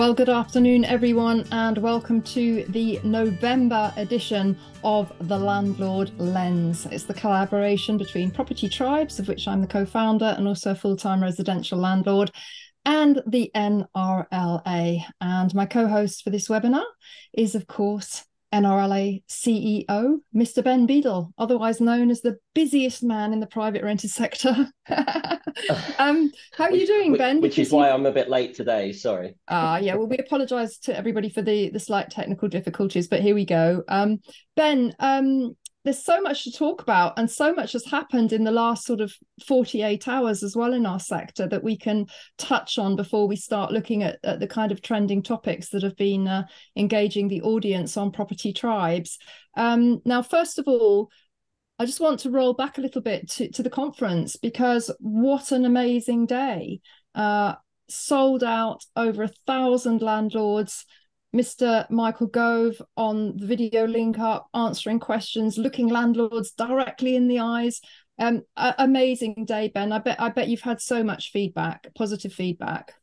Well, good afternoon, everyone, and welcome to the November edition of The Landlord Lens. It's the collaboration between Property Tribes, of which I'm the co founder and also a full time residential landlord, and the NRLA. And my co host for this webinar is, of course, NRLA CEO, Mr. Ben Beadle, otherwise known as the busiest man in the private rented sector. um, how are which, you doing, Ben? Which is why I'm a bit late today. Sorry. Ah, uh, yeah. Well, we apologise to everybody for the the slight technical difficulties, but here we go. Um, ben, um, there's so much to talk about and so much has happened in the last sort of 48 hours as well in our sector that we can touch on before we start looking at, at the kind of trending topics that have been uh, engaging the audience on property tribes. Um, now first of all i just want to roll back a little bit to, to the conference because what an amazing day. Uh, sold out over a thousand landlords Mr. Michael Gove on the video link up, answering questions, looking landlords directly in the eyes. Um, amazing day, Ben. I bet I bet you've had so much feedback, positive feedback.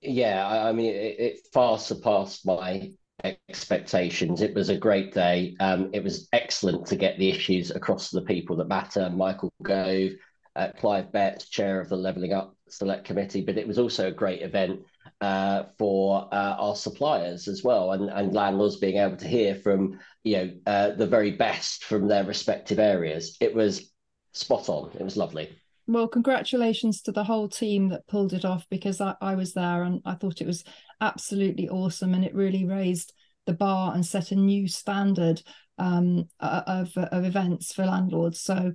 Yeah, I, I mean, it, it, far surpassed my expectations. It was a great day. Um, it was excellent to get the issues across to the people that matter. Michael Gove, uh, Clive Betts, chair of the Levelling Up Select Committee, but it was also a great event uh, for uh, our suppliers as well, and, and landlords being able to hear from you know uh, the very best from their respective areas. It was spot on. It was lovely. Well, congratulations to the whole team that pulled it off because I, I was there and I thought it was absolutely awesome and it really raised the bar and set a new standard um, of, of events for landlords. So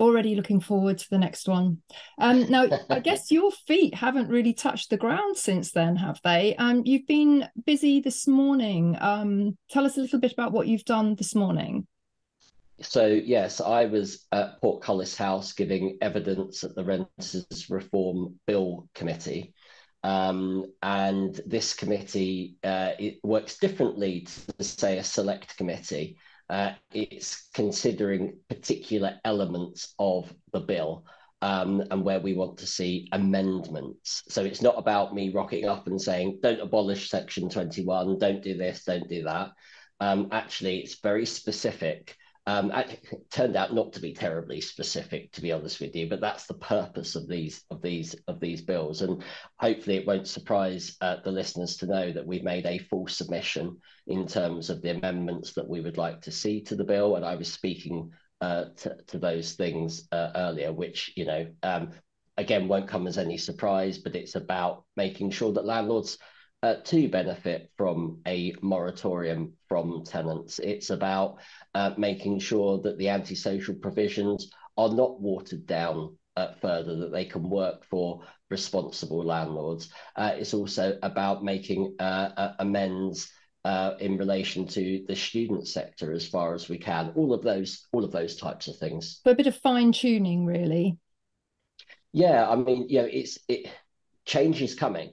already looking forward to the next one. Um, now, I guess your feet haven't really touched the ground since then, have they? Um, you've been busy this morning. Um, tell us a little bit about what you've done this morning. So, yes, I was at Portcullis House giving evidence at the Renters Reform Bill Committee. Um, and this committee uh, it works differently to, say, a select committee uh, it's considering particular elements of the bill um, and where we want to see amendments. So it's not about me rocking up and saying, don't abolish Section 21, don't do this, don't do that. Um, actually, it's very specific um, it turned out not to be terribly specific, to be honest with you, but that's the purpose of these of these of these bills, and hopefully it won't surprise uh, the listeners to know that we've made a full submission in terms of the amendments that we would like to see to the bill. And I was speaking uh, to, to, those things uh, earlier, which you know um, again won't come as any surprise, but it's about making sure that landlords uh, to benefit from a moratorium from tenants. It's about uh, making sure that the antisocial provisions are not watered down uh, further, that they can work for responsible landlords. Uh, it's also about making uh, amends uh, in relation to the student sector as far as we can. All of those, all of those types of things. So a bit of fine tuning, really. Yeah, I mean, you know, it's it change is coming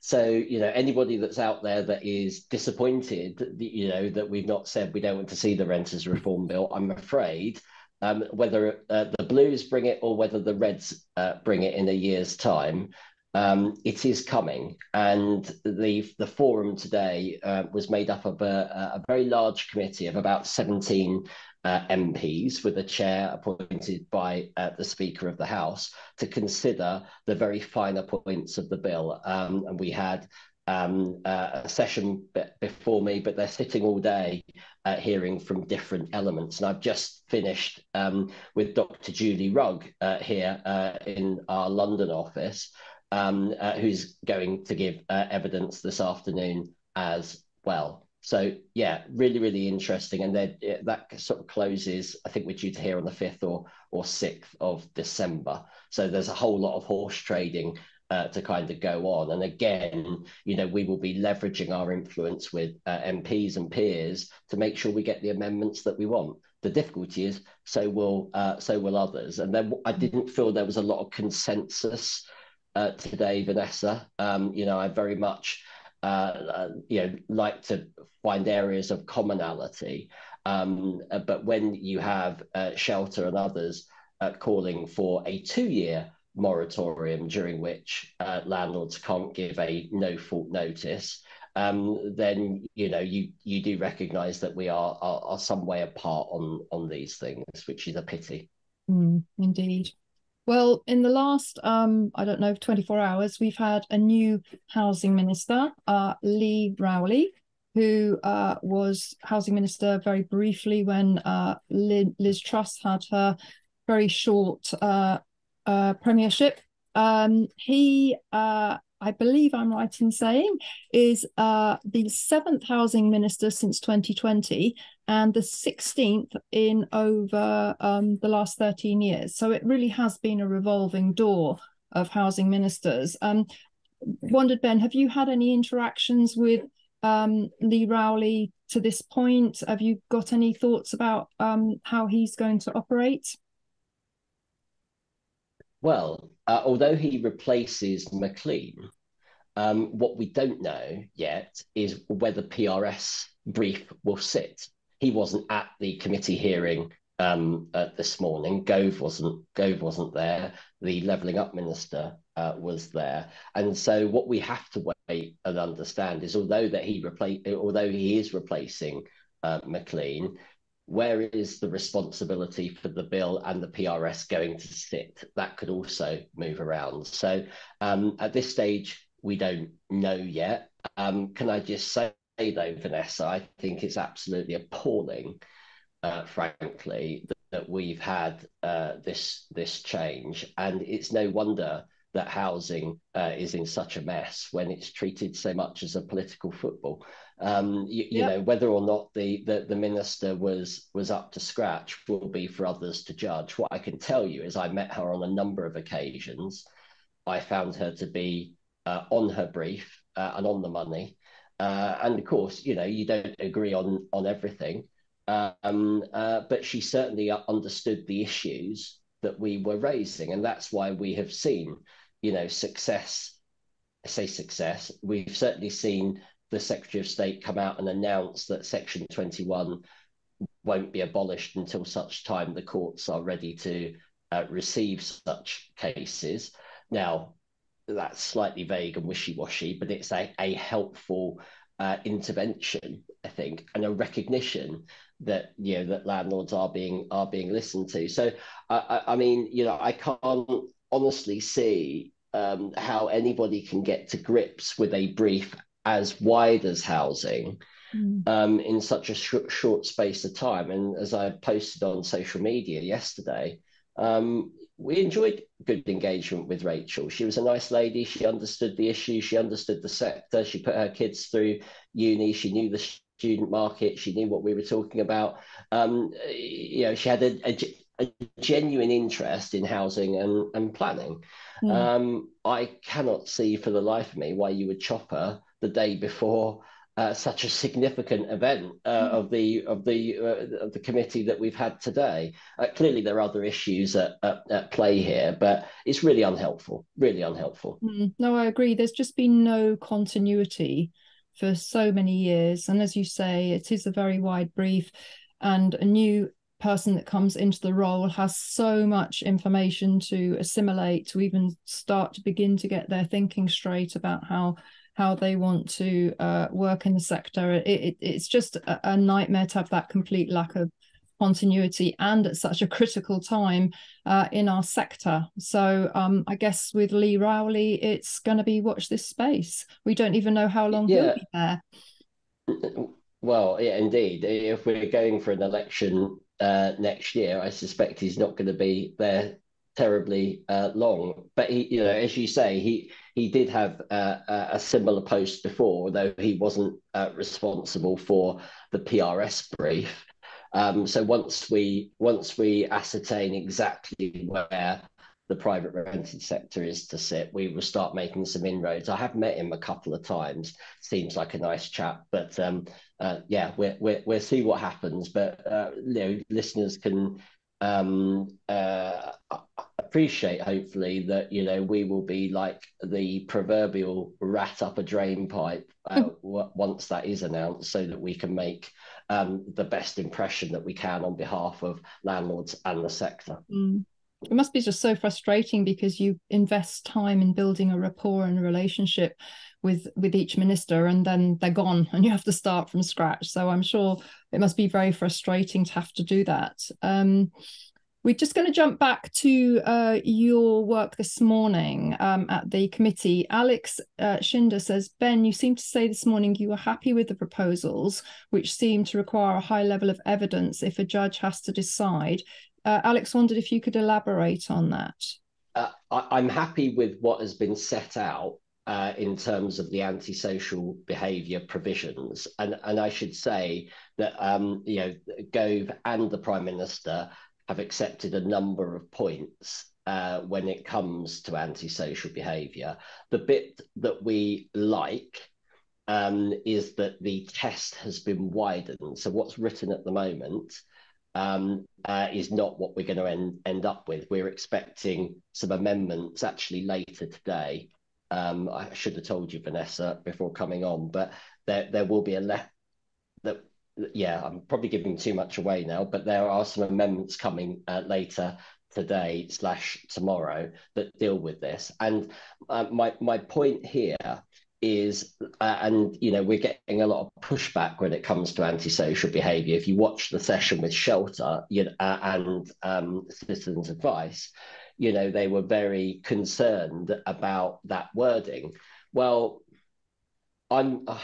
so, you know, anybody that's out there that is disappointed, that, you know, that we've not said we don't want to see the renters reform bill, I'm afraid um, whether uh, the Blues bring it or whether the Reds uh, bring it in a year's time, um, it is coming. And the the forum today uh, was made up of a, a, very large committee of about 17 uh, MPs with a chair appointed by uh, the Speaker of the House to consider the very finer points of the bill. Um, and we had um, uh, a session before me, but they're sitting all day uh, hearing from different elements. And I've just finished um, with Dr. Julie Rugg uh, here uh, in our London office, um, uh, who's going to give uh, evidence this afternoon as well. So yeah, really, really interesting. And then that sort of closes. I think we're due to hear on the fifth or or sixth of December. So there's a whole lot of horse trading uh, to kind of go on. And again, you know, we will be leveraging our influence with uh, MPs and peers to make sure we get the amendments that we want. The difficulty is, so will uh, so will others. And then I didn't feel there was a lot of consensus uh, today, Vanessa. Um, you know, I very much uh, uh, you know, like to find areas of commonality. Um, uh, but when you have uh, Shelter and others uh, calling for a two-year moratorium during which uh, landlords can't give a no fault notice, um, then you know you you do recognise that we are, are, are some way apart on on these things, which is a pity. Mm, indeed. Well, in the last, um, I don't know, 24 hours, we've had a new housing minister, uh, Lee Rowley, who uh, was housing minister very briefly when uh, Liz Truss had her very short uh, uh, premiership. Um, he uh, I believe I'm right in saying, is uh, the seventh housing minister since 2020 and the 16th in over um, the last 13 years. So it really has been a revolving door of housing ministers. Um, wondered, Ben, have you had any interactions with um, Lee Rowley to this point? Have you got any thoughts about um, how he's going to operate? Well, uh, although he replaces Maclean, um, what we don't know yet is whether PRS brief will sit. He wasn't at the committee hearing um, uh, this morning. Gove wasn't. Gove wasn't there. The levelling up minister uh, was there, and so what we have to wait and understand is, although that he replace, although he is replacing uh, Maclean, where is the responsibility for the bill and the PRS going to sit? That could also move around. So um, at this stage, we don't know yet. Um, can I just say, though, Vanessa, I think it's absolutely appalling, uh, frankly, that, that, we've had uh, this this change, and it's no wonder that housing uh, is in such a mess when it's treated so much as a political football. Um, you, you yep. know whether or not the, the the minister was was up to scratch will be for others to judge. What I can tell you is I met her on a number of occasions. I found her to be uh, on her brief uh, and on the money. Uh, and of course, you know, you don't agree on on everything, um, uh, but she certainly understood the issues that we were raising, and that's why we have seen, you know, success. I say success. We've certainly seen the Secretary of State come out and announce that Section 21 won't be abolished until such time the courts are ready to uh, receive such cases. Now, that's slightly vague and wishy-washy, but it's a, a helpful uh, intervention, I think, and a recognition that you know that landlords are being are being listened to. So, I, I mean, you know, I can't honestly see um, how anybody can get to grips with a brief as wide as housing mm. um, in such a sh- short space of time. And as I posted on social media yesterday, um, we enjoyed good engagement with Rachel. She was a nice lady. She understood the issue. She understood the sector. She put her kids through uni. She knew the student market. She knew what we were talking about. Um, you know, she had a, a, a, genuine interest in housing and, and planning. Mm. Um, I cannot see for the life of me why you would chop her the day before uh, such a significant event uh, mm. of the of the uh, of the committee that we've had today. Uh, clearly, there are other issues at, at, at, play here, but it's really unhelpful. Really unhelpful. Mm, no, I agree. There's just been no continuity for so many years, and as you say, it is a very wide brief, and a new person that comes into the role has so much information to assimilate to even start to begin to get their thinking straight about how how they want to uh, work in the sector. It, it, it's just a, a, nightmare to have that complete lack of continuity and at such a critical time uh, in our sector. So um, I guess with Lee Rowley, it's going to be watch this space. We don't even know how long yeah. he'll be there. Well, yeah, indeed. If we're going for an election uh, next year, I suspect he's not going to be there terribly uh, long. But he, you know, as you say, he he did have uh, a similar post before, though he wasn't uh, responsible for the PRS brief. Um, so once we once we ascertain exactly where the private rented sector is to sit, we will start making some inroads. I have met him a couple of times. Seems like a nice chap, but um, uh, yeah, we we we'll see what happens. But uh, you know, listeners can um, uh, appreciate hopefully that you know we will be like the proverbial rat up a drain pipe uh, once that is announced so that we can make um, the best impression that we can on behalf of landlords and the sector. Mm. it must be just so frustrating because you invest time in building a rapport and a relationship with with each minister and then they're gone and you have to start from scratch. So i'm sure it must be very frustrating to have to do that. Um, we're just going to jump back to uh, your work this morning um, at the committee. Alex uh, says, Ben, you seem to say this morning you were happy with the proposals, which seem to require a high level of evidence if a judge has to decide. Uh, Alex wondered if you could elaborate on that. Uh, I, am happy with what has been set out uh, in terms of the antisocial behaviour provisions. And, and I should say that um, you know Gove and the Prime Minister have accepted a number of points uh, when it comes to antisocial behaviour. The bit that we like um, is that the test has been widened. So what's written at the moment um, uh, is not what we're going to end, end up with. We're expecting some amendments actually later today. Um, I should have told you, Vanessa, before coming on, but there there will be a le- yeah, I'm probably giving too much away now, but there are some amendments coming uh, later today slash tomorrow that deal with this. And uh, my my point here is, uh, and you know, we're getting a lot of pushback when it comes to antisocial behaviour. If you watch the session with Shelter, you know, uh, and um, Citizens Advice, you know, they were very concerned about that wording. Well, I'm, uh,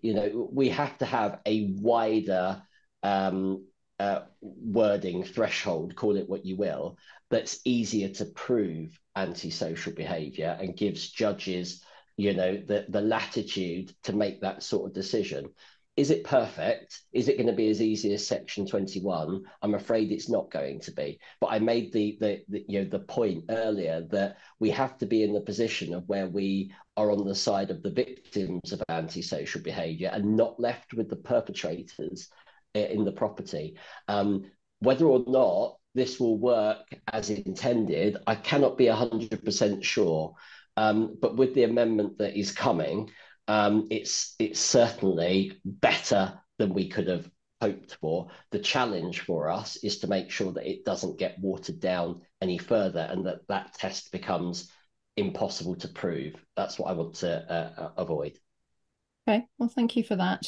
you know, we have to have a wider um, uh, wording threshold, call it what you will, that's easier to prove antisocial behaviour and gives judges, you know, the the latitude to make that sort of decision. Is it perfect? Is it going to be as easy as Section 21? I'm afraid it's not going to be. But I made the, the, the you know the point earlier that we have to be in the position of where we are on the side of the victims of antisocial behaviour and not left with the perpetrators in the property. Um, whether or not this will work as intended, I cannot be 100% sure. Um, but with the amendment that is coming, um, it's it's certainly better than we could have hoped for. The challenge for us is to make sure that it doesn't get watered down any further, and that that test becomes impossible to prove. That's what I want to uh, uh, avoid. Okay, well, thank you for that.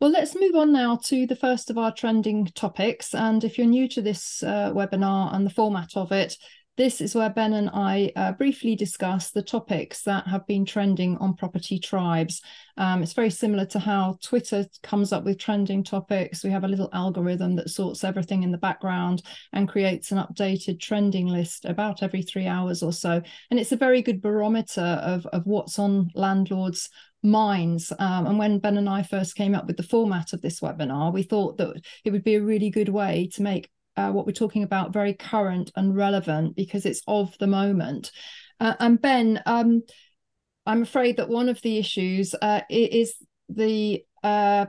Well, let's move on now to the first of our trending topics. And if you're new to this uh, webinar and the format of it, this is where Ben and I uh, briefly discuss the topics that have been trending on property tribes. Um, it's very similar to how Twitter comes up with trending topics. We have a little algorithm that sorts everything in the background and creates an updated trending list about every three hours or so. And it's a very good barometer of, of what's on landlords' minds. Um, and when Ben and I first came up with the format of this webinar, we thought that it would be a really good way to make uh, what we're talking about very current and relevant because it's of the moment. Uh, and Ben, um, I'm afraid that one of the issues uh, is the uh,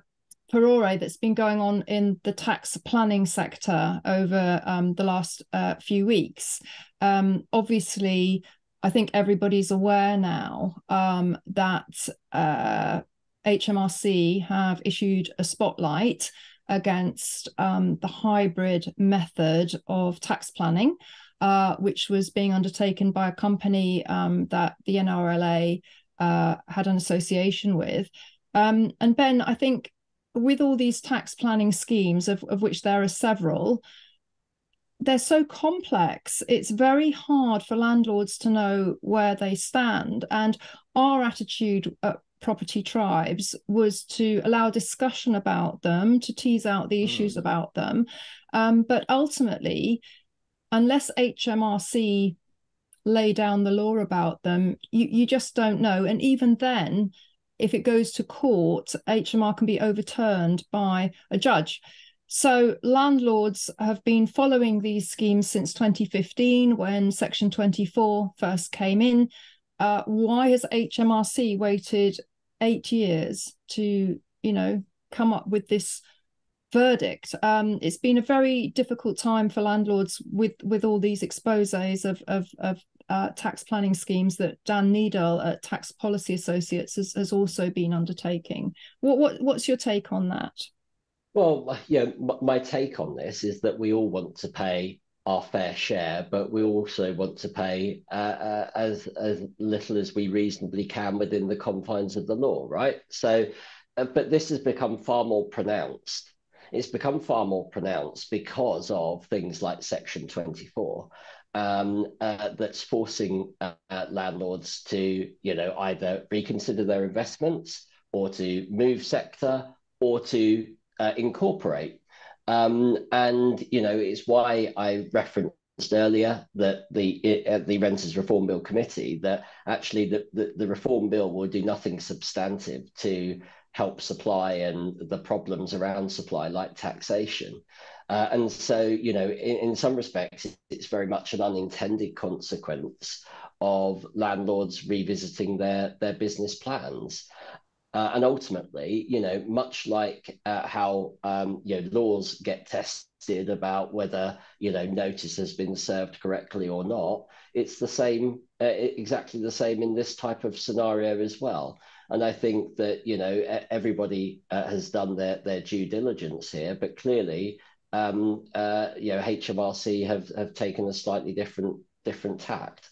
furore that's been going on in the tax planning sector over um, the last uh, few weeks. Um, obviously, I think everybody's aware now um, that uh, HMRC have issued a spotlight against um, the hybrid method of tax planning, uh, which was being undertaken by a company um, that the NRLA uh, had an association with. Um, and Ben, I think with all these tax planning schemes, of, of which there are several, they're so complex it's very hard for landlords to know where they stand and our attitude at property tribes was to allow discussion about them, to tease out the issues mm. about them. Um, but ultimately, unless HMRC lay down the law about them, you, you just don't know. And even then, if it goes to court, HMR can be overturned by a judge. So, landlords have been following these schemes since 2015 when Section 24 first came in. Uh, why has HMRC waited eight years to you know come up with this verdict um, it's been a very difficult time for landlords with with all these exposes of of, of uh, tax planning schemes that Dan Neidle at Tax Policy Associates has, has also been undertaking. What, what what's your take on that? Well, yeah, my take on this is that we all want to pay our fair share, but we also want to pay uh, uh, as as little as we reasonably can within the confines of the law, right? So, uh, but this has become far more pronounced. It's become far more pronounced because of things like Section 24, um, uh, that's forcing uh, landlords to, you know, either reconsider their investments or to move sector or to uh, incorporate. Um, and you know, it's why I referenced earlier that the uh, the Renters Reform Bill Committee that actually the, the, the reform bill will do nothing substantive to help supply and the problems around supply, like taxation. Uh, and so, you know, in, in some respects, it's very much an unintended consequence of landlords revisiting their their business plans. Uh, and ultimately, you know, much like uh, how um, you know laws get tested about whether you know notice has been served correctly or not, it's the same, uh, exactly the same in this type of scenario as well. And I think that you know everybody uh, has done their their due diligence here, but clearly, um, uh, you know, HMRC have have taken a slightly different different tact.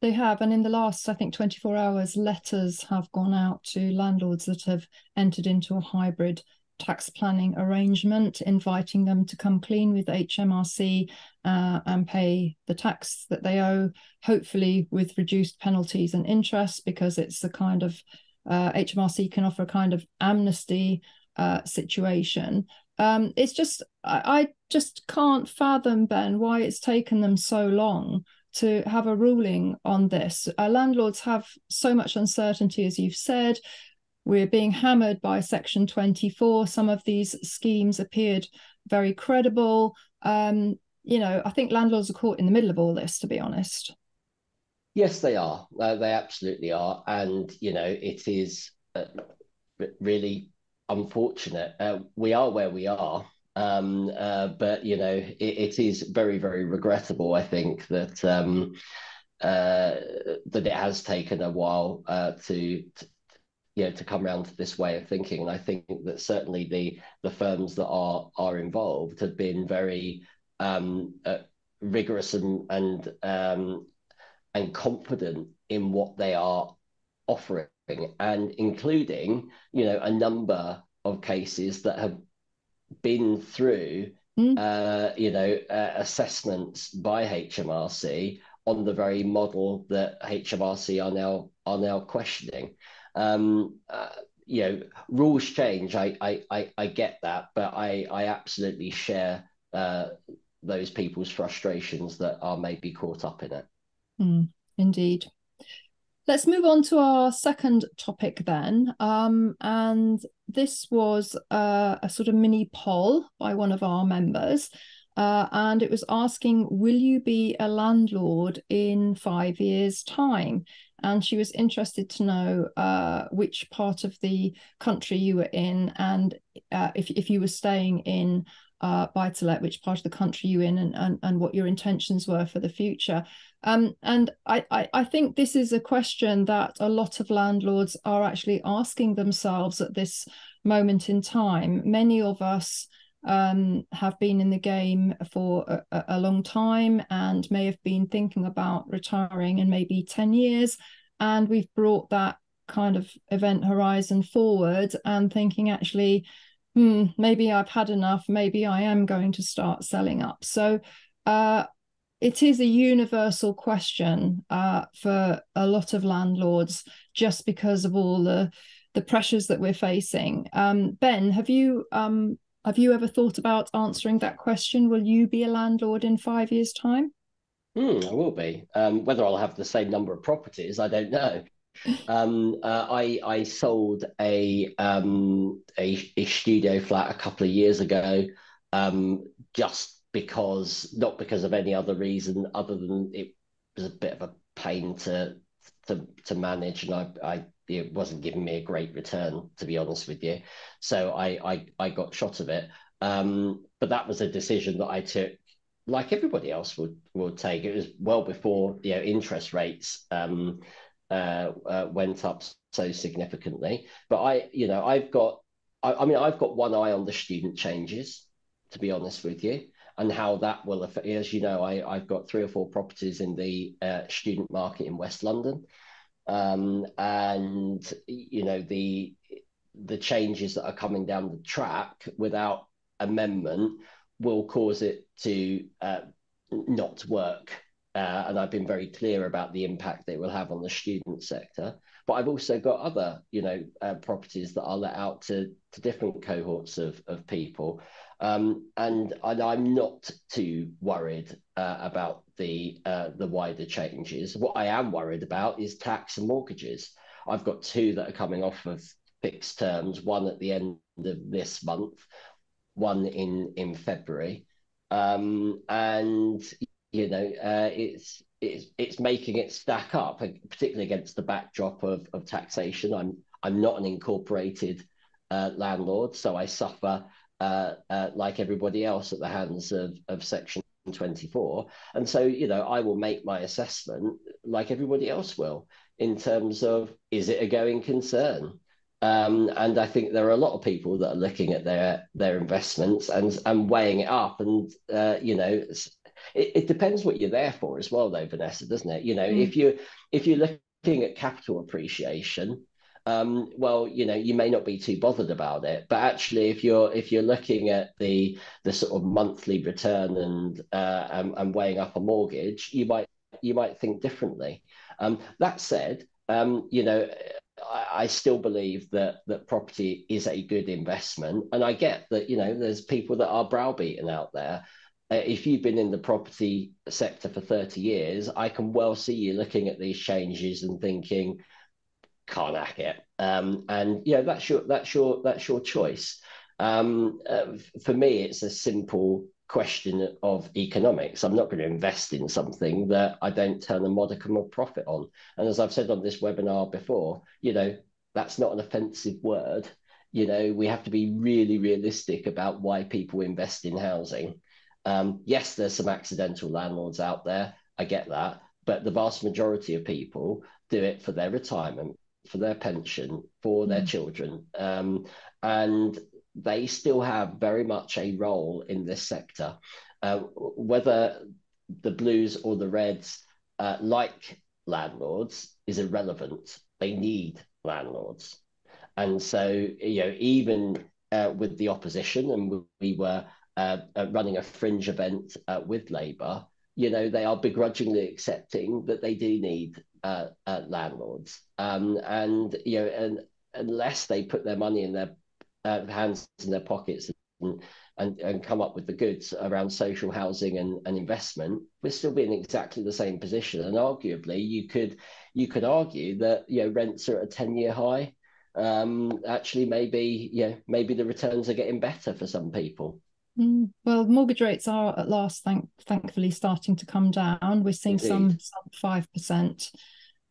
They have, and in the last, I think, 24 hours, letters have gone out to landlords that have entered into a hybrid tax planning arrangement, inviting them to come clean with HMRC uh, and pay the tax that they owe, hopefully with reduced penalties and interest, because it's the kind of uh, HMRC can offer a kind of amnesty uh, situation. Um, it's just, I, I just can't fathom, Ben, why it's taken them so long to have a ruling on this. Our landlords have so much uncertainty, as you've said. We're being hammered by Section 24. Some of these schemes appeared very credible. Um, you know, I think landlords are caught in the middle of all this, to be honest. Yes, they are. Uh, they absolutely are. And, you know, it is uh, really unfortunate. Uh, we are where we are. Um, uh, but you know, it, it is very, very regrettable. I think that um, uh, that it has taken a while uh, to, to you know to come around to this way of thinking. And I think that certainly the the firms that are are involved have been very um, uh, rigorous and and um, and confident in what they are offering, and including you know a number of cases that have been through, mm. uh, you know, uh, assessments by HMRC on the very model that HMRC are now are now questioning. Um, uh, you know, rules change. I, I I I get that, but I I absolutely share uh, those people's frustrations that are maybe caught up in it. Mm, indeed. Let's move on to our second topic then. Um, and this was uh, a sort of mini poll by one of our members. Uh, and it was asking, Will you be a landlord in five years' time? And she was interested to know uh, which part of the country you were in and uh, if, if you were staying in uh, buy to let, which part of the country you in, and, and, and what your intentions were for the future. Um, and I, I, I think this is a question that a lot of landlords are actually asking themselves at this moment in time. Many of us um, have been in the game for a, a, long time and may have been thinking about retiring in maybe 10 years. And we've brought that kind of event horizon forward and thinking actually, hmm, maybe I've had enough. Maybe I am going to start selling up. So uh, it is a universal question uh, for a lot of landlords just because of all the the pressures that we're facing. Um, ben, have you um, have you ever thought about answering that question? Will you be a landlord in five years' time? Mm, I will be. Um, whether I'll have the same number of properties, I don't know. Um, uh, I I sold a, um, a a studio flat a couple of years ago, um, just because not because of any other reason other than it was a bit of a pain to to to manage and I, I it wasn't giving me a great return to be honest with you. So I I, I got shot of it. Um, but that was a decision that I took like everybody else would would take. It was well before you know interest rates um, uh, uh, went up so significantly but I you know I've got I, I mean I've got one eye on the student changes to be honest with you and how that will affect. As you know, I, I've got three or four properties in the uh, student market in West London, um, and you know the the changes that are coming down the track without amendment will cause it to uh, not work. Uh, and I've been very clear about the impact it will have on the student sector. But I've also got other, you know, uh, properties that are let out to to different cohorts of of people, um, and, and I'm not too worried uh, about the uh, the wider changes. What I am worried about is tax and mortgages. I've got two that are coming off of fixed terms. One at the end of this month, one in in February, um, and you know uh, it's it's it's making it stack up, particularly against the backdrop of of taxation. I'm I'm not an incorporated uh, landlord, so I suffer uh, uh, like everybody else at the hands of of Section 24, and so you know I will make my assessment like everybody else will in terms of is it a going concern um, and I think there are a lot of people that are looking at their their investments and and weighing it up. And uh, you know, it, it, depends what you're there for as well, though, Vanessa, doesn't it? You know, mm. if you if you're looking at capital appreciation, um, well, you know, you may not be too bothered about it. But actually, if you're if you're looking at the the sort of monthly return and uh, and, and weighing up a mortgage, you might you might think differently. Um, that said, um, you know, I, I still believe that that property is a good investment, and I get that you know there's people that are browbeaten out there. Uh, if you've been in the property sector for 30 years, I can well see you looking at these changes and thinking, can't hack it. Um, and yeah, that's your that's your that's your choice. Um, uh, for me, it's a simple question of economics. I'm not going to invest in something that I don't turn a modicum of profit on. And as I've said on this webinar before, you know, that's not an offensive word. You know, we have to be really realistic about why people invest in housing. Um, yes, there's some accidental landlords out there. I get that. But the vast majority of people do it for their retirement, for their pension, for their mm. children. Um, and they still have very much a role in this sector. Uh, whether the Blues or the Reds uh, like landlords is irrelevant. They need landlords. And so, you know, even uh, with the opposition, and we were uh, uh, running a fringe event uh, with Labour, you know, they are begrudgingly accepting that they do need landlords. Um, and, you know, and unless they put their money in their uh, hands in their pockets and, and, and come up with the goods around social housing and, and investment, we're still be in exactly the same position. And arguably, you could you could argue that you know rents are at a ten year high. Um, actually, maybe yeah, maybe the returns are getting better for some people. Mm, well, mortgage rates are at last, thank, thankfully, starting to come down. We're seeing Indeed. some five percent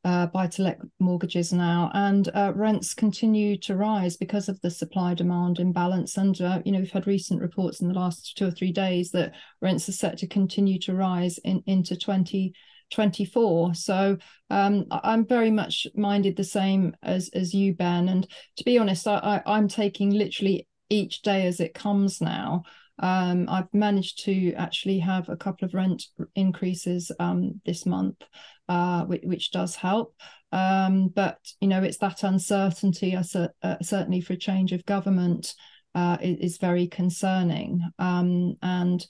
uh, buy to let mortgages now, and uh, rents continue to rise because of the supply demand imbalance. And uh, you know, we've had recent reports in the last two or three days that rents are set to continue to rise in, into 2024. So um, I'm very much minded the same as as you, Ben. And to be honest, I, I, I'm taking literally each day as it comes now. Um, I've managed to actually have a couple of rent increases um, this month, uh, which, which, does help. Um, but you know, it's that uncertainty, uh, certainly for a change of government, uh, is, is, very concerning. Um, and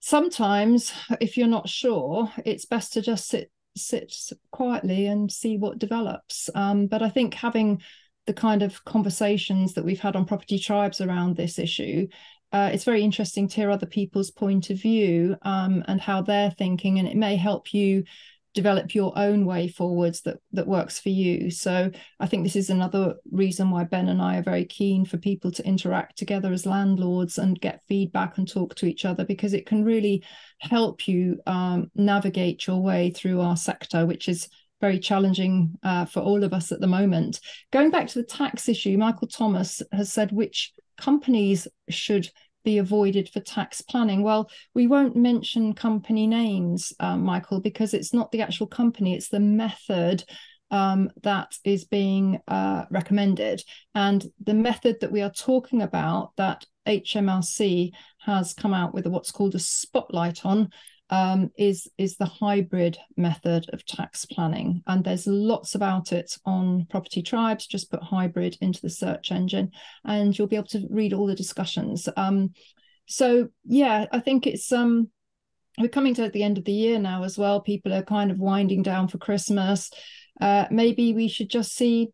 sometimes, if you're not sure, it's best to just sit sit quietly and see what develops. Um, but I think having the kind of conversations that we've had on property tribes around this issue uh, it's very interesting to hear other people's point of view um, and how they're thinking, and it may help you develop your own way forwards that that works for you. So I think this is another reason why Ben and I are very keen for people to interact together as landlords and get feedback and talk to each other because it can really help you um, navigate your way through our sector, which is very challenging uh, for all of us at the moment. Going back to the tax issue, Michael Thomas has said which companies should be avoided for tax planning? Well, we won't mention company names, uh, Michael, because it's not the actual company, it's the method um, that is being uh, recommended. And the method that we are talking about, that HMRC has come out with what's called a spotlight on um, is is the hybrid method of tax planning, and there's lots about it on Property Tribes. Just put hybrid into the search engine, and you'll be able to read all the discussions. Um, so yeah, I think it's um, we're coming to the end of the year now as well. People are kind of winding down for Christmas. Uh, maybe we should just see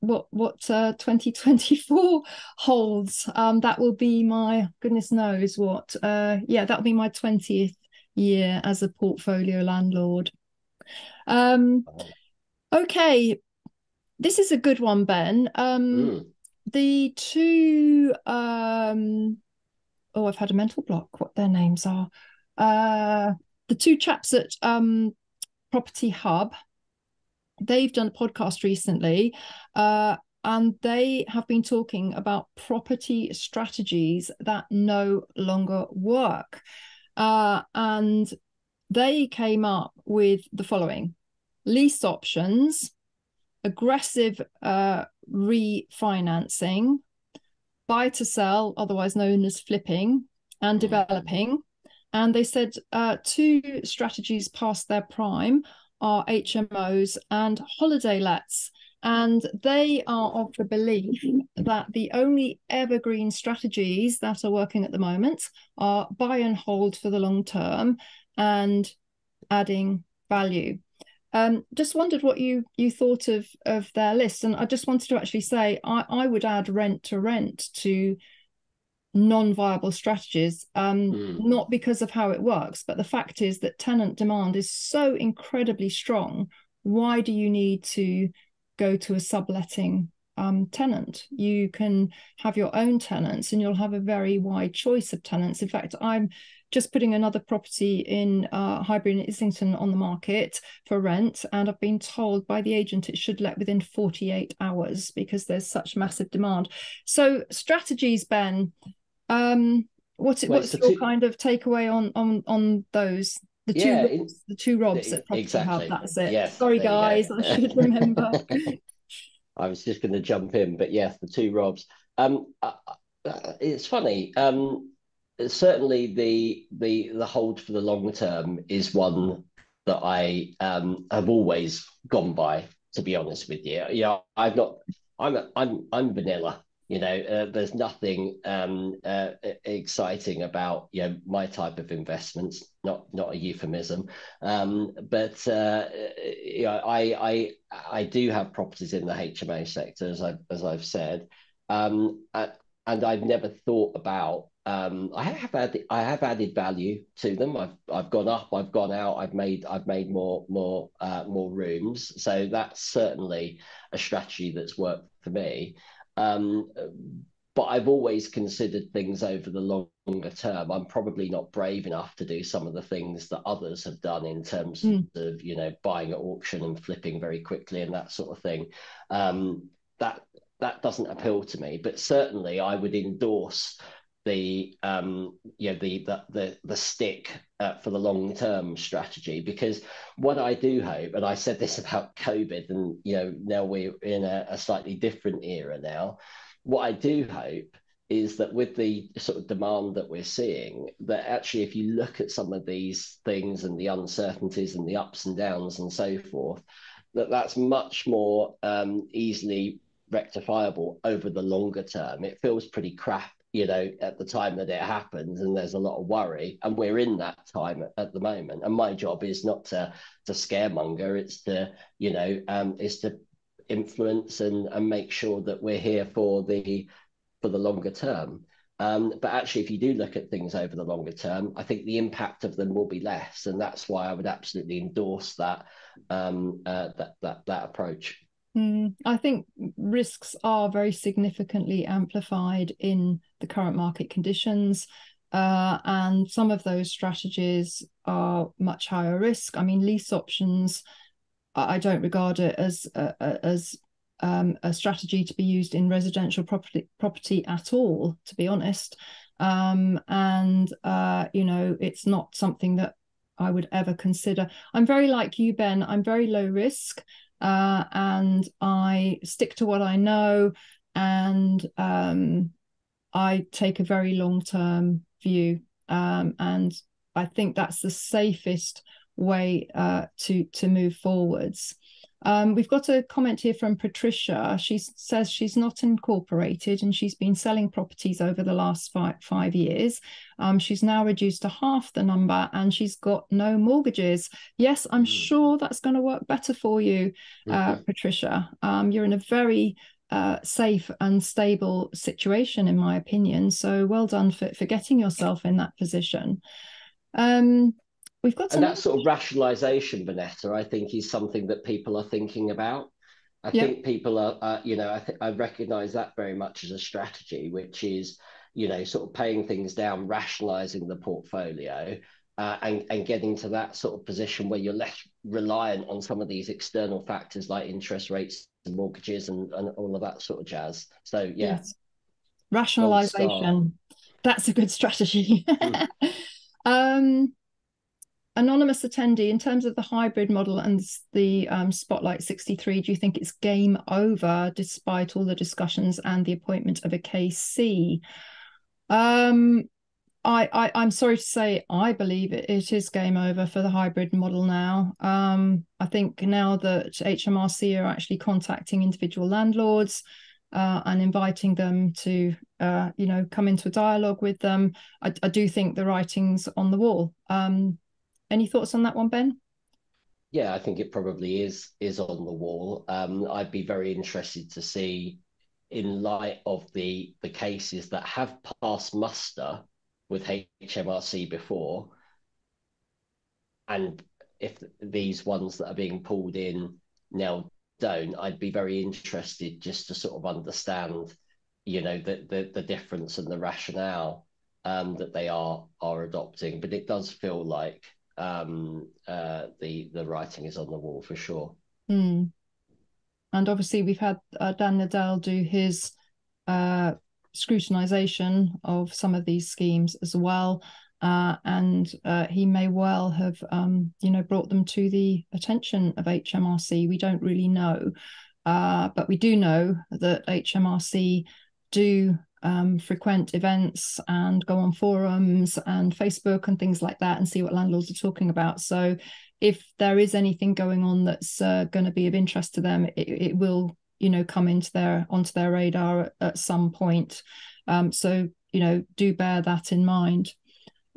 what what uh, 2024 holds. Um, that will be my goodness knows what. Uh, yeah, that'll be my 20th year as a portfolio landlord. Um, okay, this is a good one, Ben. Um, mm. The two, um, oh, I've had a mental block. What their names are? Uh, the two chaps at um, Property Hub. They've done a podcast recently, uh, and they have been talking about property strategies that no longer work. Uh, and they came up with the following lease options, aggressive uh, refinancing, buy to sell, otherwise known as flipping, and mm-hmm. developing. And they said uh, two strategies past their prime are HMOs and holiday lets. And they are of the belief that the only evergreen strategies that are working at the moment are buy and hold for the long term and adding value. Um, just wondered what you you thought of of their list, and I just wanted to actually say I, I would add rent to rent to non-viable strategies um, mm. not because of how it works but the fact is that tenant demand is so incredibly strong why do you need to go to a subletting um, tenant. You can have your own tenants and you'll have a very wide choice of tenants. In fact, I'm just putting another property in uh, Highbury in Islington on the market for rent. And I've been told by the agent it should let within 48 hours because there's such massive demand. So, strategies, Ben. Um, what, what's your two... kind of takeaway on on on those? The two, yeah, Robs, the two Robs at Property exactly. Hub. That's it. Yes, Sorry, guys, I should remember. I was just going to jump in, but yes, the two Robs. Um, uh, uh, it's funny. Um, certainly, the the the hold for the long term is one that I um, have always gone by. To be honest with you, yeah, I've not. I'm a, I'm I'm vanilla. You know, uh, there's nothing um, uh, exciting about you know my type of investments. Not not a euphemism, um, but uh, you know, I I I do have properties in the HMO sector, as I as I've said, um, and I've never thought about. Um, I have added I have added value to them. I've I've gone up, I've gone out, I've made I've made more more uh, more rooms. So that's certainly a strategy that's worked for me. Um, but I've always considered things over the longer term. I'm probably not brave enough to do some of the things that others have done in terms mm. of, you know, buying at auction and flipping very quickly and that sort of thing. Um, that that doesn't appeal to me. But certainly, I would endorse the um, you know the the the, the stick uh, for the long term strategy because what I do hope, and I said this about COVID, and you know now we're in a, a slightly different era now. What I do hope is that with the sort of demand that we're seeing, that actually, if you look at some of these things and the uncertainties and the ups and downs and so forth, that that's much more um, easily rectifiable over the longer term. It feels pretty crap you know, at the time that it happens, and there's a lot of worry, and we're in that time at, the moment. And my job is not to to scaremonger; it's to, you know, um, is to influence and and make sure that we're here for the for the longer term. Um, but actually, if you do look at things over the longer term, I think the impact of them will be less, and that's why I would absolutely endorse that um, uh, that that that approach. Mm, I think risks are very significantly amplified in the current market conditions. Uh, and some of those strategies are much higher risk. I mean, lease options, I don't regard it as uh, as um, a strategy to be used in residential property property at all, to be honest. Um, and uh, you know, it's not something that I would ever consider. I'm very like you, Ben. I'm very low risk uh, and I stick to what I know, and um, I take a very long term view, um, and I think that's the safest way uh, to to move forwards. Um, we've got a comment here from Patricia. She says she's not incorporated and she's been selling properties over the last five, five years. Um, she's now reduced to half the number and she's got no mortgages. Yes, I'm mm. sure that's going to work better for you, uh, mm-hmm. Patricia. Um, you're in a very uh, safe and stable situation, in my opinion. So well done for, for getting yourself in that position. Um, We've got some... and that sort of rationalization, Vanessa, I think is something that people are thinking about. I think people are, uh, you know, I think I recognize that very much as a strategy, which is, you know, sort of paying things down, rationalizing the portfolio, uh, and and getting to that sort of position where you're less reliant on some of these external factors like interest rates and mortgages and, and all of that sort of jazz. So yeah, yes. rationalization. That's a good strategy. mm. um, anonymous attendee, in terms of the hybrid model and the um, Spotlight 63, do you think it's game over despite all the discussions and the appointment of a KC? Um, I, I am sorry to say I believe it, it is game over for the hybrid model now. Um, I think now that HMRC are actually contacting individual landlords uh, and inviting them to uh, you know come into a dialogue with them, I, I do think the writing's on the wall. Um, any thoughts on that one, Ben? Yeah, I think it probably is is on the wall. Um, I'd be very interested to see, in light of the the cases that have passed muster with HMRC before, and if these ones that are being pulled in now don't, I'd be very interested just to sort of understand, you know, the the, the difference and the rationale um, that they are are adopting. But it does feel like um, uh, the the writing is on the wall for sure. Mm. And obviously, we've had uh, Dan Neidle do his uh, scrutinization of some of these schemes as well. Uh, and uh, he may well have, um, you know, brought them to the attention of HMRC. We don't really know, uh, but we do know that HMRC do um, frequent events and go on forums and Facebook and things like that and see what landlords are talking about. So if there is anything going on that's uh, going to be of interest to them, it, it, will you know come into their onto their radar at, at some point. Um, so you know do bear that in mind.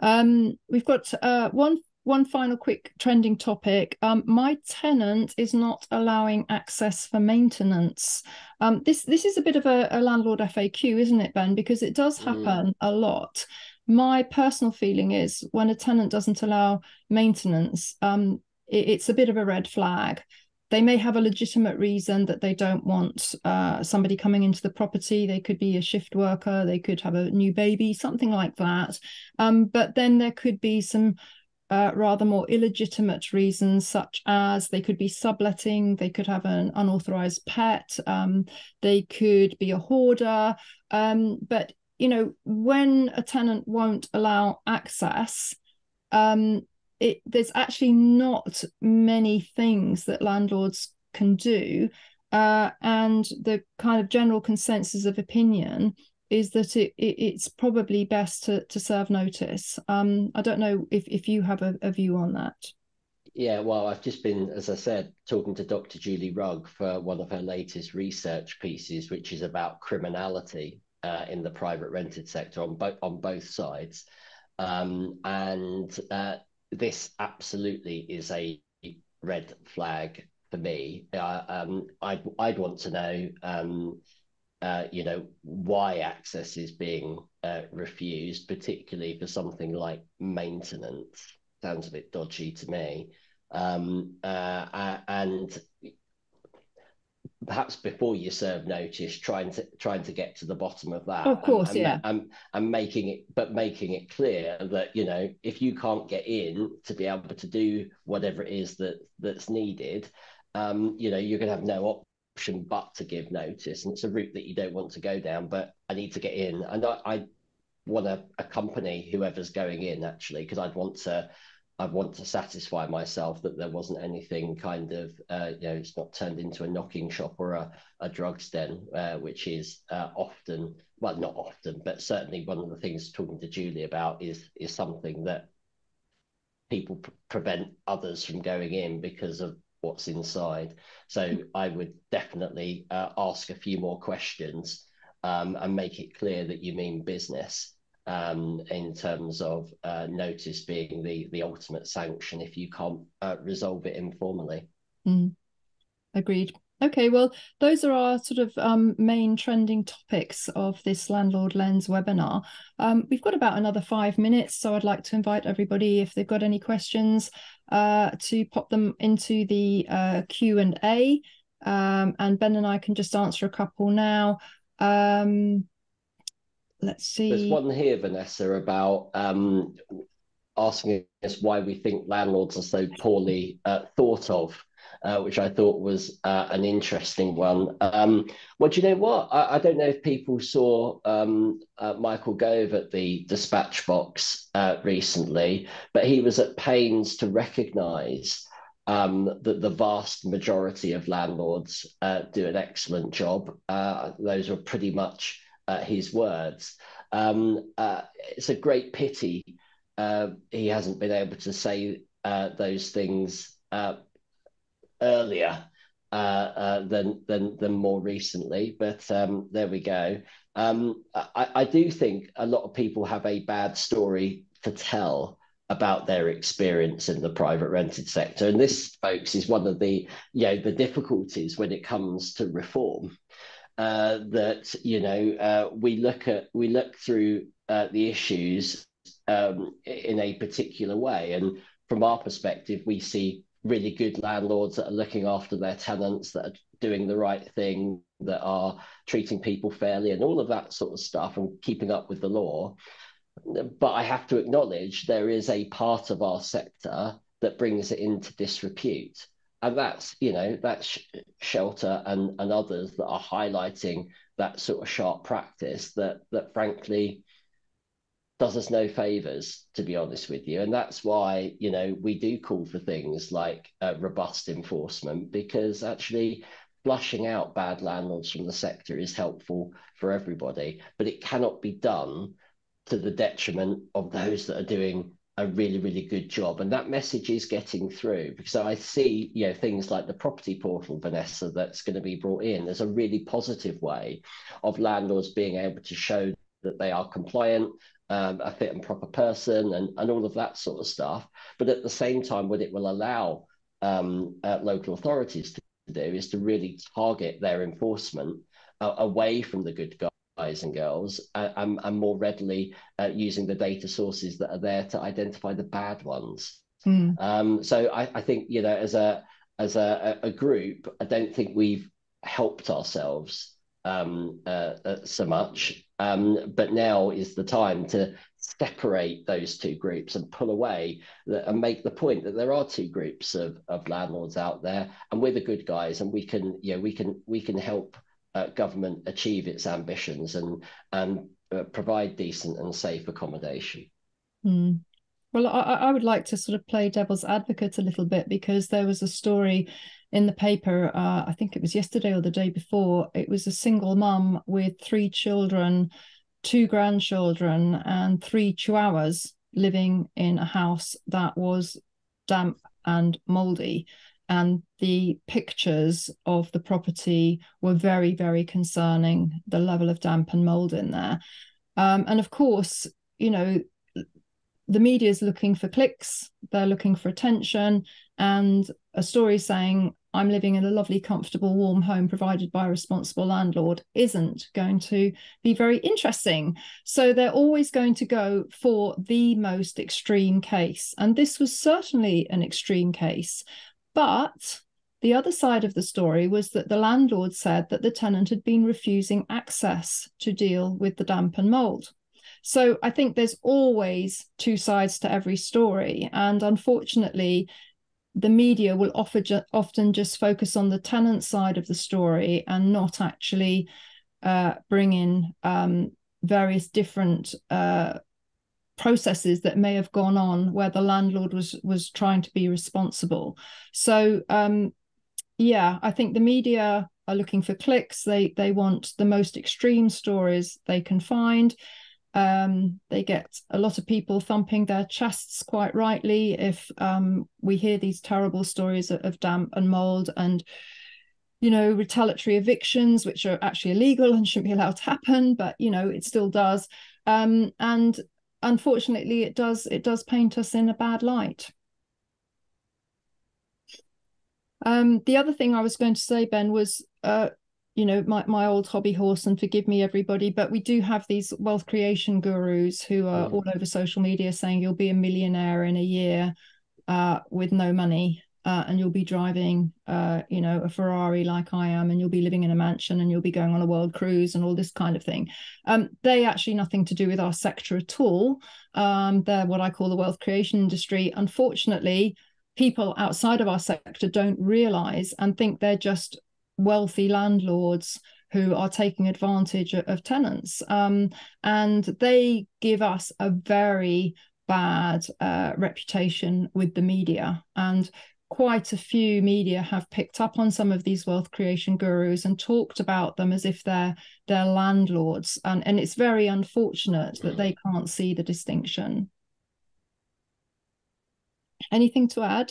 Um, we've got uh, one one final quick trending topic. Um, my tenant is not allowing access for maintenance. Um, this this is a bit of a, a, landlord FAQ, isn't it, Ben? Because it does mm. happen mm. a lot. My personal feeling is when a tenant doesn't allow maintenance, um, it, it's a bit of a red flag. They may have a legitimate reason that they don't want uh, somebody coming into the property. They could be a shift worker. They could have a new baby, something like that. Um, but then there could be some uh, rather more illegitimate reasons, such as they could be subletting, they could have an unauthorized pet, um, they could be a hoarder. Um, but you know, when a tenant won't allow access, um, it, there's actually not many things that landlords can do. Uh, and the kind of general consensus of opinion is that it, it, it's probably best to to serve notice. Um, I don't know if if you have a, a, view on that. Yeah, well, I've just been, as I said, talking to Dr. Julie Rugg for one of her latest research pieces, which is about criminality uh, in the private rented sector on both on both sides, um, and uh, this absolutely is a red flag for me. Uh, um, I'd I'd want to know. Uh, you know, why access is being uh, refused, particularly for something like maintenance. Sounds a bit dodgy to me. Um, uh, and perhaps before you serve notice, trying to trying to get to the bottom of that. Of course, and, and, yeah. And, and making it, but making it clear that you know, if you can't get in to be able to do whatever it is that that's needed, um, you know, you're going to have no option but to give notice, and it's a route that you don't want to go down. But I need to get in, and I, I want to accompany whoever's going in actually because I'd want to I want to satisfy myself that there wasn't anything kind of, uh, you know, it's not turned into a knocking shop or a, a drugs den, uh, which is uh, often, well, not often, but certainly one of the things talking to Julie about is is something that people pr- prevent others from going in because of what's inside. So I would definitely uh, ask a few more questions um, and make it clear that you mean business um, in terms of uh, notice being the the ultimate sanction if you can't uh, resolve it informally. Mm. Agreed. Okay, well, those are our sort of um, main trending topics of this Landlord Lens webinar. Um, we've got about another five minutes, so I'd like to invite everybody, if they've got any questions, uh, to pop them into the uh, Q and A, um, and Ben and I can just answer a couple now. Um, let's see. There's one here, Vanessa, about um, asking us why we think landlords are so poorly uh, thought of uh, which I thought was uh, an interesting one. Um, well, do you know what? I, I don't know if people saw um, uh, Michael Gove at the dispatch box uh, recently, but he was at pains to recognise um, that the vast majority of landlords uh, do an excellent job. Uh, those were pretty much his words. Um, it's a great pity he hasn't been able to say those things earlier uh, uh, than than than more recently. But um, there we go. Um, I, I do think a lot of people have a bad story to tell about their experience in the private rented sector, and this, folks, is one of the you know the difficulties when it comes to reform. Uh, that you know uh, we look at we look through uh, the issues um, in a particular way, and from our perspective, we see really good landlords that are looking after their tenants, that are doing the right thing, that are treating people fairly, and all of that sort of stuff, and keeping up with the law. But I have to acknowledge there is a part of our sector that brings it into disrepute. And that's, you know, that's Shelter and, and others that are highlighting that sort of sharp practice that that frankly does us no favors, to be honest with you. And that's why, you know, we do call for things like uh, robust enforcement because actually flushing out bad landlords from the sector is helpful for everybody, but it cannot be done to the detriment of those that are doing a really, really good job. And that message is getting through because I see, you know, things like the property portal, Vanessa, that's going to be brought in as a really positive way of landlords being able to show that they are compliant um, a fit and proper person and, and all of that sort of stuff. But at the same time, what it will allow um, uh, local authorities to do is to really target their enforcement uh, away from the good guys and girls uh, and, and, more readily uh, using the data sources that are there to identify the bad ones. Mm. Um, so I, I, think, you know, as a as a, a group, I don't think we've helped ourselves um, uh, uh, so much. Um, but now is the time to separate those two groups and pull away and make the point that there are two groups of, of landlords out there, and we're the good guys, and we can, you know, we can we can help uh, government achieve its ambitions and and uh, provide decent and safe accommodation. Mm. Well, I, I would like to sort of play devil's advocate a little bit because there was a story in the paper, uh, I think it was yesterday or the day before, it was a single mum with three children, two grandchildren, and three chihuahuas living in a house that was damp and moldy. And the pictures of the property were very, very concerning, the level of damp and mold in there. Um, and of course, you know, the media is looking for clicks, they're looking for attention, and a story saying, I'm living in a lovely, comfortable, warm home provided by a responsible landlord isn't going to be very interesting. So they're always going to go for the most extreme case. And this was certainly an extreme case. But the other side of the story was that the landlord said that the tenant had been refusing access to deal with the damp and mold. So I think there's always two sides to every story. And unfortunately, the media will ju- often just focus on the tenant side of the story and not actually uh, bring in um, various different uh, processes that may have gone on where the landlord was was trying to be responsible. So um, yeah, I think the media are looking for clicks. They they want the most extreme stories they can find. Um, they get a lot of people thumping their chests quite rightly if um, we hear these terrible stories of, damp and mold and you know retaliatory evictions which are actually illegal and shouldn't be allowed to happen but you know it still does. Um, and unfortunately it does it does paint us in a bad light. Um, the other thing i was going to say ben was uh, you know my, my old hobby horse and forgive me everybody but we do have these wealth creation gurus who are mm. all over social media saying you'll be a millionaire in a year uh, with no money uh, and you'll be driving uh, you know a ferrari like i am and you'll be living in a mansion and you'll be going on a world cruise and all this kind of thing. Um, they actually nothing to do with our sector at all. Um, they're what i call the wealth creation industry. Unfortunately people outside of our sector don't realize and think they're just wealthy landlords who are taking advantage of, tenants. Um, and they give us a very bad uh, reputation with the media. And quite a few media have picked up on some of these wealth creation gurus and talked about them as if they're they're landlords and and it's very unfortunate that they can't see the distinction anything to add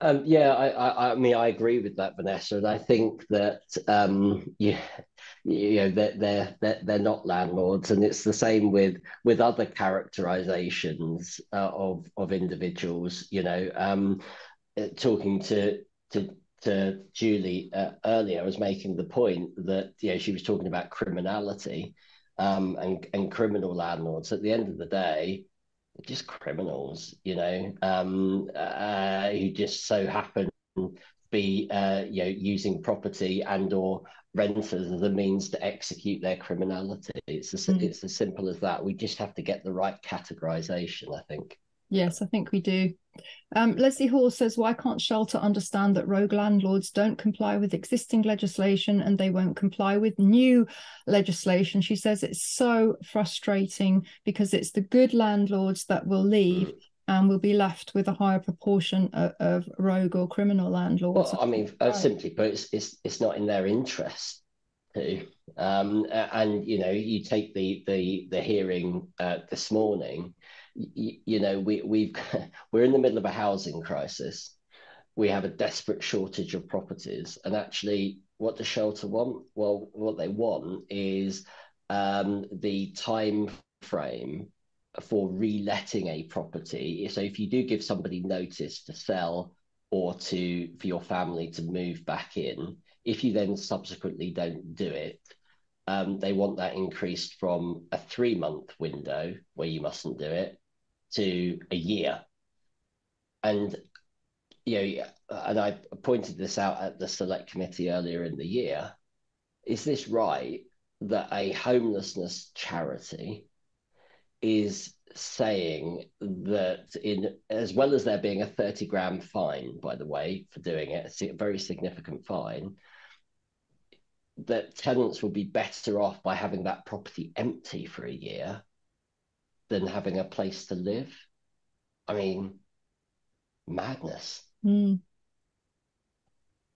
um, yeah, I, I, I, mean, I agree with that, Vanessa, and I think that um, yeah, you know, they're, they're they're they're not landlords, and it's the same with with other characterizations uh, of of individuals. You know, um, uh, talking to to to Julie uh, earlier, I was making the point that you know she was talking about criminality um, and and criminal landlords. At the end of the day, just criminals, you know, um, uh, who just so happen to be, uh, you know, using property and or renters as a means to execute their criminality. It's as, mm. it's as simple as that. We just have to get the right categorization, I think. Yes, I think we do. Um, Leslie Hall says, why can't Shelter understand that rogue landlords don't comply with existing legislation and they won't comply with new legislation? She says it's so frustrating because it's the good landlords that will leave and will be left with a higher proportion of, of rogue or criminal landlords. Well, I mean, uh, simply put, it's, it's, it's not in their interest to. Um, and, you know, you take the, the, the hearing uh, this morning you, know, we we've we're in the middle of a housing crisis. We have a desperate shortage of properties, and actually, what does shelter want? Well, what they want is um, the time frame for reletting a property. So, if you do give somebody notice to sell or to for your family to move back in, if you then subsequently don't do it, um, they want that increased from a three month window where you mustn't do it to a year. And you know, and I pointed this out at the select committee earlier in the year. Is this right that a homelessness charity is saying that in as well as there being a 30 gram fine by the way for doing it a very significant fine that tenants will be better off by having that property empty for a year than having a place to live. I mean, madness. Mm.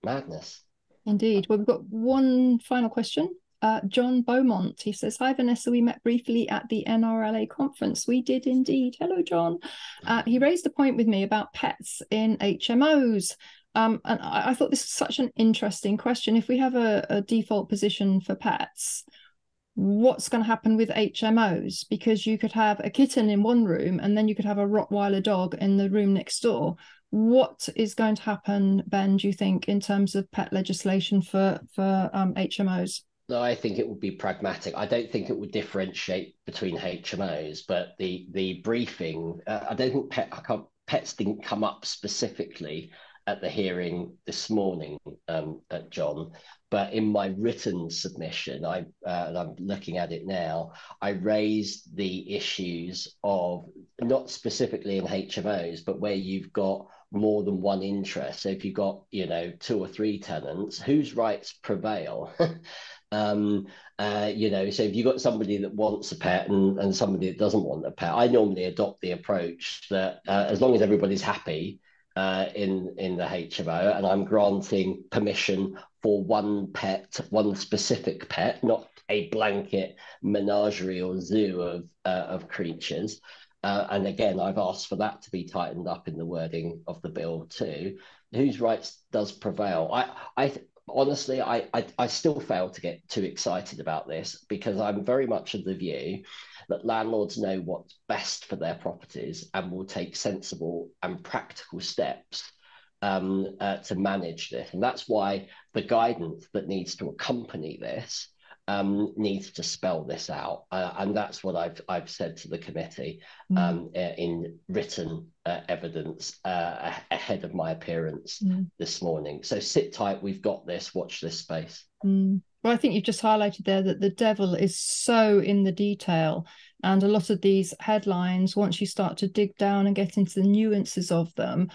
Madness. Indeed. Well, we've got one final question. Uh, John Beaumont, he says, Hi, Vanessa. We met briefly at the NRLA conference. We did indeed. Hello, John. Uh, he raised a point with me about pets in HMOs. Um, and I, I, thought this was such an interesting question. If we have a, a default position for pets, what's going to happen with HMOs because you could have a kitten in one room and then you could have a Rottweiler dog in the room next door. What is going to happen, Ben? Do you think in terms of pet legislation for for um, HMOs? No, I think it would be pragmatic. I don't think it would differentiate between HMOs, but the the briefing. Uh, I don't think pet, pets didn't come up specifically at the hearing this morning, um, John. But in my written submission, I uh, and I'm looking at it now, I raised the issues of not specifically in HMOs, but where you've got more than one interest. So if you've got, you know, two or three tenants, whose rights prevail? Um, uh, you know, so if you've got somebody that wants a pet and, and somebody that doesn't want a pet, I normally adopt the approach that uh, as long as everybody's happy uh, in in the HMO, and I'm granting permission for one pet, one specific pet, not a blanket menagerie or zoo of uh, of creatures. Uh, and again, I've asked for that to be tightened up in the wording of the bill too. Whose rights does prevail? I, I honestly, I, I, I still fail to get too excited about this because I'm very much of the view that landlords know what's best for their properties and will take sensible and practical steps um, uh, to manage this. And that's why the guidance that needs to accompany this um, needs to spell this out, uh, and that's what I've I've said to the committee mm. um, mm. in written uh, evidence uh, ahead of my appearance mm. this morning. So sit tight, we've got this. Watch this space. Mm. Well, I think you've just highlighted there that the devil is so in the detail, and a lot of these headlines, once you start to dig down and get into the nuances of them,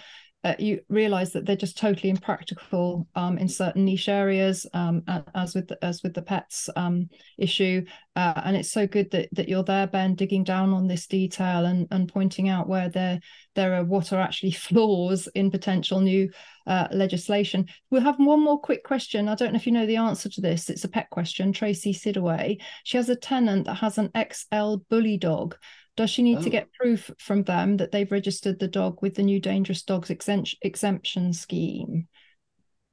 uh, you realize that they're just totally impractical um, in certain niche areas, um, as with the, as with the pets um, issue. Uh, and it's so good that that you're there, Ben, digging down on this detail and and pointing out where there there are what are actually flaws in potential new uh, legislation. We'll have one more quick question. I don't know if you know the answer to this. It's a pet question. Tracy Sidaway. She has a tenant that has an XL bully dog does she need oh. to get proof from them that they've registered the dog with the new dangerous dogs exemption scheme?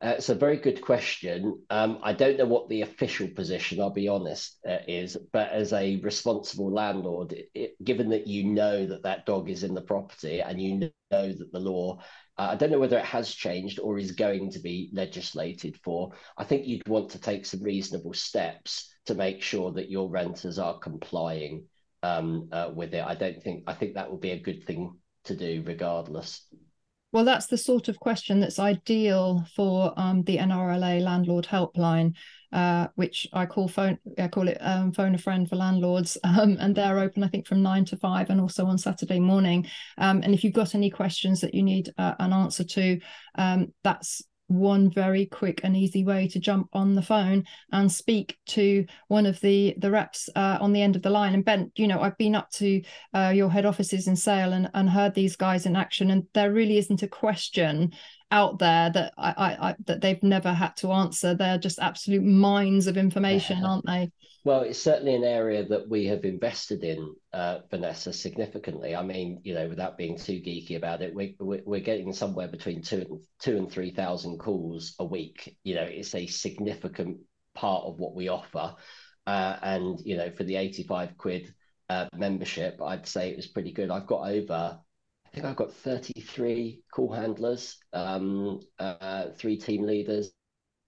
Uh, it's a very good question. Um, I don't know what the official position, I'll be honest, uh, is. But as a responsible landlord, it, it, given that you know that that dog is in the property and you know that the law, uh, I don't know whether it has changed or is going to be legislated for. I think you'd want to take some reasonable steps to make sure that your renters are complying um, uh, with it. I don't think I think that would be a good thing to do, regardless. Well, that's the sort of question that's ideal for um, the NRLA landlord helpline, uh, which I call phone. I call it um, phone a friend for landlords, um, and they're open I think from nine to five, and also on Saturday morning. Um, and if you've got any questions that you need uh, an answer to, um, that's one very quick and easy way to jump on the phone and speak to one of the the reps uh, on the end of the line. And ben you know i've been up to uh, your head offices in sale and, and heard these guys in action and there really isn't a question out there that I, I, I that they've never had to answer they're just absolute mines of information yeah. aren't they well, it's certainly an area that we have invested in, uh, Vanessa, significantly. I mean, you know, without being too geeky about it, we, we're getting somewhere between two and two and three thousand calls a week. You know, it's a significant part of what we offer, uh, and you know, for the eighty-five quid uh, membership, I'd say it was pretty good. I've got over I think I've got 33 call handlers, um, uh, three team leaders,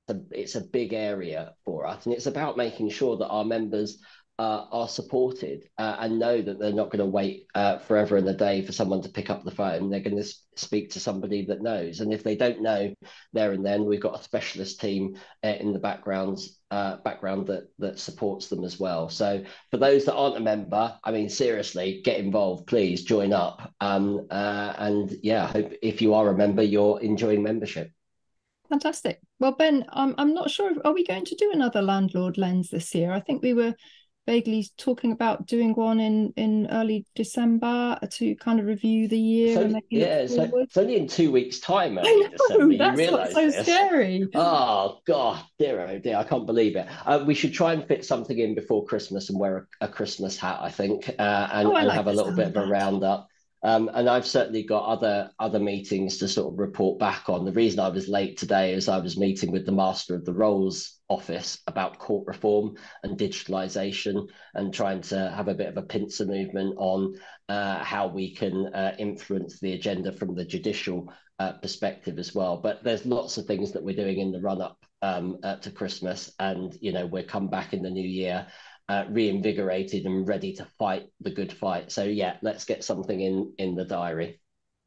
a, it's a big area for us, and it's about making sure that our members uh, are supported uh, and know that they're not going to wait uh, forever in the day for someone to pick up the phone. They're going to speak to somebody that knows, and if they don't know there and then, we've got a specialist team uh, in the backgrounds uh, background that that supports them as well. So for those that aren't a member, I mean, seriously, get involved, please join up. Um, uh, and yeah, I hope if you are a member, you're enjoying membership. Fantastic. Well, Ben, I'm I'm not sure. Are we going to do another landlord lens this year? I think we were vaguely talking about doing one in in early December to kind of review the year. So, yeah, so it's only in two weeks' time. Early know, December. That's you so this? scary. Oh God, dear oh dear, I can't believe it. Uh, we should try and fit something in before Christmas and wear a, a Christmas hat, I think, uh, and, oh, and like have a little bit of a roundup. Um, and I've certainly got other other meetings to sort of report back on. The reason I was late today is I was meeting with the Master of the Rolls office about court reform and digitalisation, and trying to have a bit of a pincer movement on uh, how we can uh, influence the agenda from the judicial uh, perspective as well. But there's lots of things that we're doing in the run up um, uh, to Christmas, and you know we'll come back in the new year uh, reinvigorated and ready to fight the good fight. So yeah, let's get something in in the diary.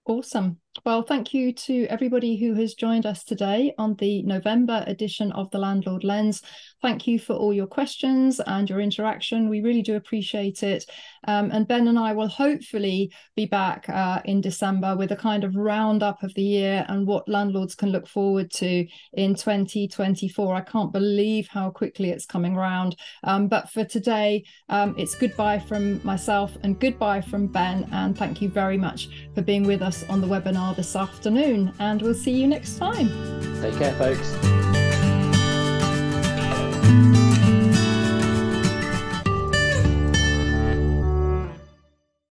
Awesome. Well, thank you to everybody who has joined us today on the November edition of the Landlord Lens. Thank you for all your questions and your interaction. We really do appreciate it. Um, and Ben and I will hopefully be back uh, in December with a kind of roundup of the year and what landlords can look forward to in 2024. I can't believe how quickly it's coming around. Um, but for today, um, it's goodbye from myself and goodbye from Ben. And thank you very much for being with us on the this afternoon. And we'll see you next time. Take care, folks.